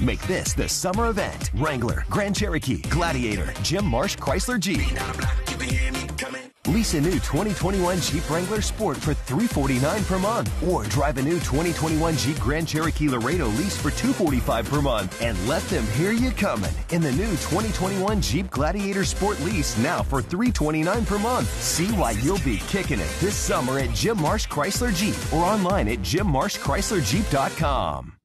Make this the summer event. Wrangler, Grand Cherokee, Gladiator, Jim Marsh Chrysler Jeep. Lease a new 2021 Jeep Wrangler Sport for $349 per month, or drive a new 2021 Jeep Grand Cherokee Laredo lease for $245 per month, and let them hear you coming in the new 2021 Jeep Gladiator Sport lease now for $329 per month. See why you'll be kicking it this summer at Jim Marsh Chrysler Jeep or online at jimmarshchryslerjeep.com.